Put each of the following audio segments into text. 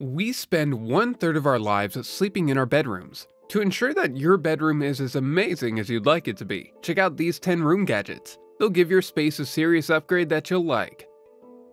We spend one third of our lives sleeping in our bedrooms. To ensure that your bedroom is as amazing as you'd like it to be, check out these 10 room gadgets. They'll give your space a serious upgrade that you'll like.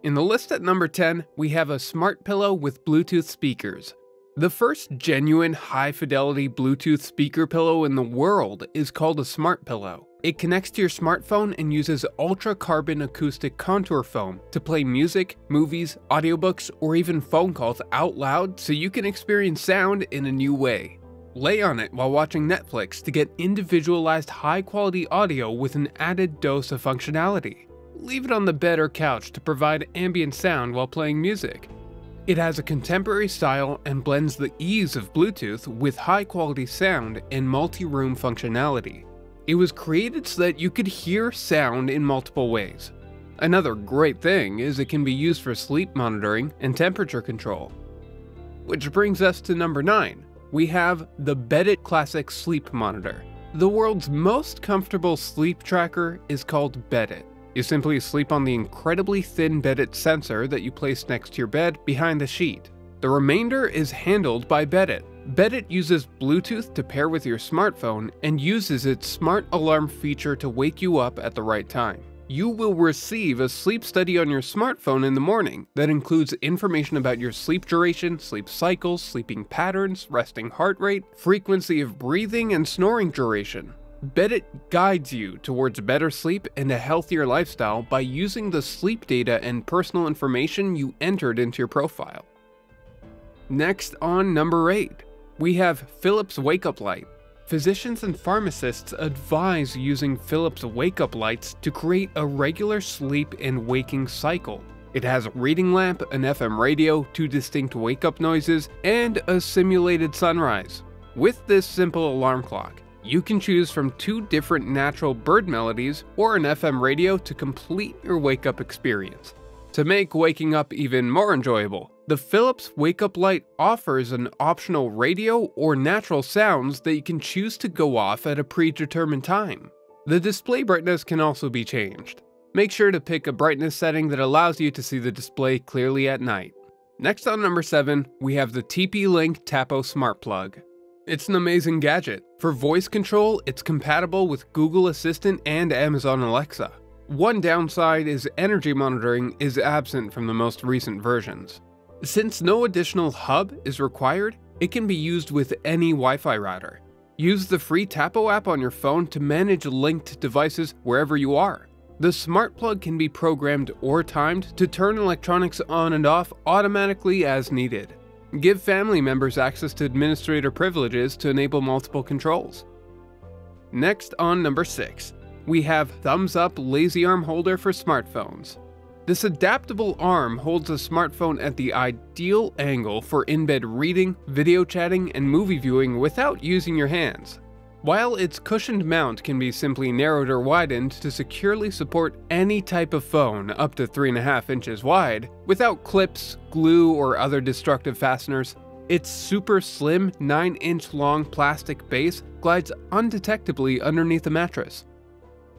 In the list at number 10, we have a smart pillow with Bluetooth speakers. The first genuine high fidelity Bluetooth speaker pillow in the world is called a smart pillow. It connects to your smartphone and uses ultra carbon acoustic contour foam to play music, movies, audiobooks, or even phone calls out loud so you can experience sound in a new way. Lay on it while watching Netflix to get individualized high quality audio with an added dose of functionality. Leave it on the bed or couch to provide ambient sound while playing music. It has a contemporary style and blends the ease of Bluetooth with high quality sound and multi room functionality. It was created so that you could hear sound in multiple ways. Another great thing is it can be used for sleep monitoring and temperature control. Which brings us to number 9. We have the Beddit Classic Sleep Monitor. The world's most comfortable sleep tracker is called Beddit. You simply sleep on the incredibly thin Beddit sensor that you place next to your bed behind the sheet. The remainder is handled by Beddit. Beddit uses Bluetooth to pair with your smartphone and uses its smart alarm feature to wake you up at the right time. You will receive a sleep study on your smartphone in the morning that includes information about your sleep duration, sleep cycles, sleeping patterns, resting heart rate, frequency of breathing, and snoring duration. Beddit guides you towards better sleep and a healthier lifestyle by using the sleep data and personal information you entered into your profile. Next on number 8, we have Philips Wake Up Light. Physicians and pharmacists advise using Philips Wake Up Lights to create a regular sleep and waking cycle. It has a reading lamp, an FM radio, two distinct wake up noises, and a simulated sunrise. With this simple alarm clock, you can choose from two different natural bird melodies or an FM radio to complete your wake up experience. To make waking up even more enjoyable, the Philips Wake Up Light offers an optional radio or natural sounds that you can choose to go off at a predetermined time. The display brightness can also be changed. Make sure to pick a brightness setting that allows you to see the display clearly at night. Next on number 7, we have the TP-Link Tapo Smart Plug. It's an amazing gadget. For voice control, it's compatible with Google Assistant and Amazon Alexa. One downside is energy monitoring is absent from the most recent versions. Since no additional hub is required, it can be used with any Wi-Fi router. Use the free Tapo app on your phone to manage linked devices wherever you are. The smart plug can be programmed or timed to turn electronics on and off automatically as needed. Give family members access to administrator privileges to enable multiple controls. Next on number 6, we have Thumbs Up Lazy Arm Holder for smartphones. This adaptable arm holds a smartphone at the ideal angle for in-bed reading, video chatting, and movie viewing without using your hands. While its cushioned mount can be simply narrowed or widened to securely support any type of phone up to 3.5 inches wide, without clips, glue, or other destructive fasteners, its super slim 9 inch long plastic base glides undetectably underneath the mattress.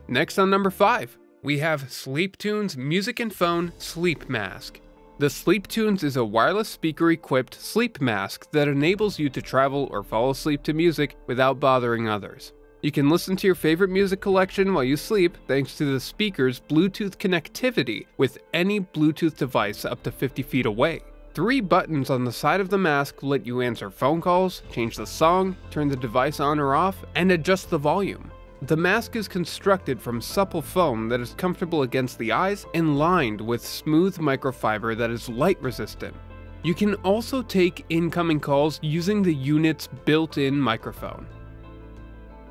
Next on number 5, we have SleepTunez Music and Phone Sleep Mask. The SleepTunez is a wireless speaker equipped sleep mask that enables you to travel or fall asleep to music without bothering others. You can listen to your favorite music collection while you sleep thanks to the speaker's Bluetooth connectivity with any Bluetooth device up to 50 feet away. Three buttons on the side of the mask let you answer phone calls, change the song, turn the device on or off, and adjust the volume. The mask is constructed from supple foam that is comfortable against the eyes and lined with smooth microfiber that is light resistant. You can also take incoming calls using the unit's built-in microphone.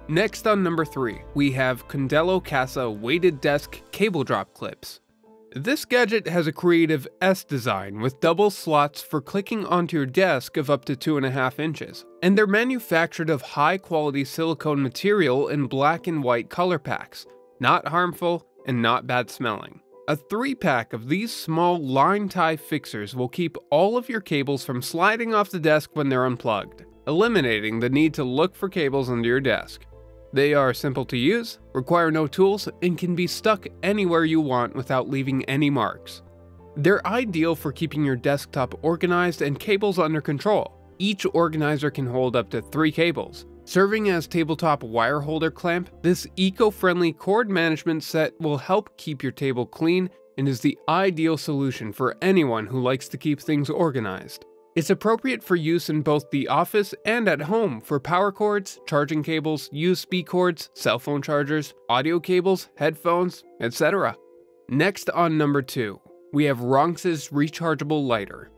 Next on number 3, we have Condello Casa weighted desk cable drop clips. This gadget has a creative S design with double slots for clicking onto your desk of up to 2.5 inches, and they're manufactured of high quality silicone material in black and white color packs, not harmful and not bad smelling. A 3 pack of these small line tie fixers will keep all of your cables from sliding off the desk when they're unplugged, eliminating the need to look for cables under your desk. They are simple to use, require no tools, and can be stuck anywhere you want without leaving any marks. They're ideal for keeping your desktop organized and cables under control. Each organizer can hold up to three cables. Serving as tabletop wire holder clamp, this eco-friendly cord management set will help keep your table clean and is the ideal solution for anyone who likes to keep things organized. It's appropriate for use in both the office and at home for power cords, charging cables, USB cords, cell phone chargers, audio cables, headphones, etc. Next on number 2, we have Ronx's rechargeable lighter.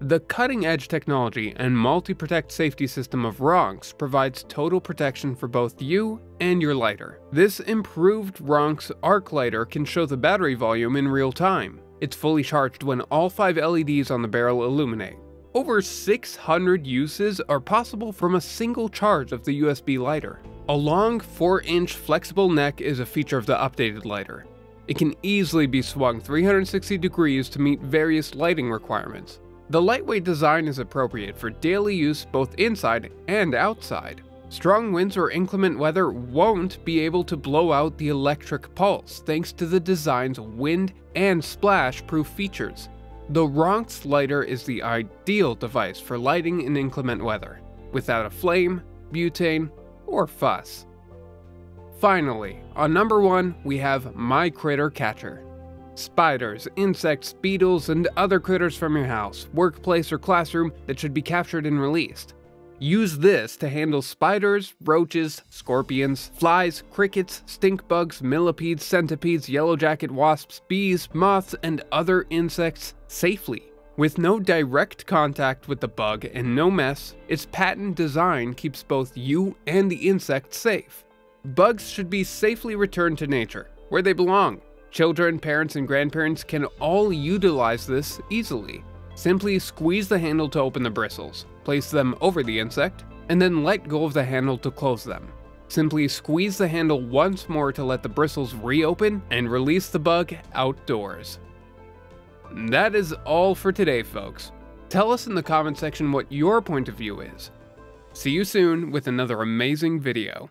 The cutting-edge technology and multi-protect safety system of Ronx provides total protection for both you and your lighter. This improved Ronx arc lighter can show the battery volume in real time. It's fully charged when all 5 LEDs on the barrel illuminate. Over 600 uses are possible from a single charge of the USB lighter. A long 4-inch flexible neck is a feature of the updated lighter. It can easily be swung 360 degrees to meet various lighting requirements. The lightweight design is appropriate for daily use both inside and outside. Strong winds or inclement weather won't be able to blow out the electric pulse thanks to the design's wind and splash proof features. The Ronx lighter is the ideal device for lighting in inclement weather, without a flame, butane, or fuss. Finally, on number 1 we have My Critter Catcher. Spiders, insects, beetles, and other critters from your house, workplace, or classroom that should be captured and released. Use this to handle spiders, roaches, scorpions, flies, crickets, stink bugs, millipedes, centipedes, yellow jacket wasps, bees, moths, and other insects safely. With no direct contact with the bug and no mess, its patent design keeps both you and the insect safe. Bugs should be safely returned to nature, where they belong, Children, parents, and grandparents can all utilize this easily. Simply squeeze the handle to open the bristles, place them over the insect, and then let go of the handle to close them. Simply squeeze the handle once more to let the bristles reopen and release the bug outdoors. That is all for today, folks. Tell us in the comment section what your point of view is. See you soon with another amazing video.